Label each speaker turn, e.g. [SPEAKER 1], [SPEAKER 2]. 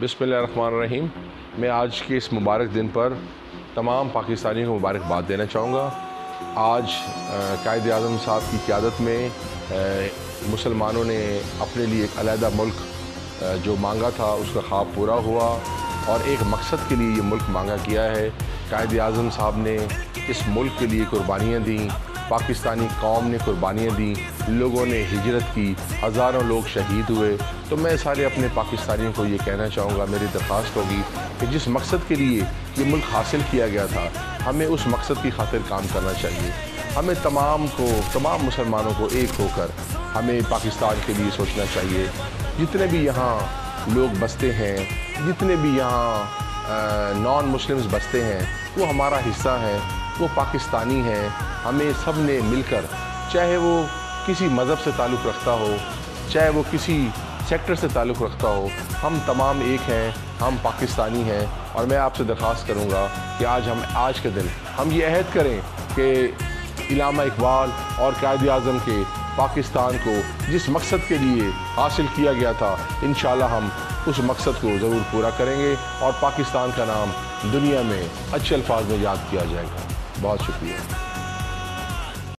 [SPEAKER 1] بسم اللہ الرحمن الرحیم۔ میں آج کے اس مبارک دن پر تمام پاکستانیوں کو مبارکباد دینا چاہوں گا۔ آج قائد اعظم صاحب کی قیادت میں مسلمانوں نے اپنے لیے ایک علیحدہ ملک جو مانگا تھا، اس کا خواب پورا ہوا اور ایک مقصد کے لیے یہ ملک مانگا کیا ہے۔ قائد اعظم صاحب نے اس ملک کے لیے قربانیاں دیں۔ پاکستانی قوم نے قربانیاں دیں، لوگوں نے ہجرت کی، ہزاروں لوگ شہید ہوئے۔ تو میں سارے اپنے پاکستانیوں کو یہ کہنا چاہوں گا، میری درخواست ہوگی کہ جس مقصد کے لیے یہ ملک حاصل کیا گیا تھا، ہمیں اس مقصد کی خاطر کام کرنا چاہیے۔ ہمیں تمام کو، تمام مسلمانوں کو ایک ہو کر ہمیں پاکستان کے لیے سوچنا چاہیے۔ جتنے بھی یہاں لوگ بستے ہیں، جتنے بھی یہاں نان مسلمز بستے ہیں، وہ ہمارا حصہ ہیں۔ وہ پاکستانی ہیں، ہمیں سب نے مل کر، چاہے وہ کسی مذہب سے تعلق رکھتا ہو، چاہے وہ کسی سیکٹر سے تعلق رکھتا ہو، ہم تمام ایک ہیں، ہم پاکستانی ہیں۔ اور میں آپ سے درخواست کروں گا کہ آج ہم، آج کے دن ہم یہ عہد کریں کہ علامہ اقبال اور قائد اعظم کے پاکستان کو جس مقصد کے لیے حاصل کیا گیا تھا، انشاءاللہ ہم اس مقصد کو ضرور پورا کریں گے اور پاکستان کا نام دنیا میں اچھے الفاظ میں یاد کیا جائے گا۔ بہت شکریہ۔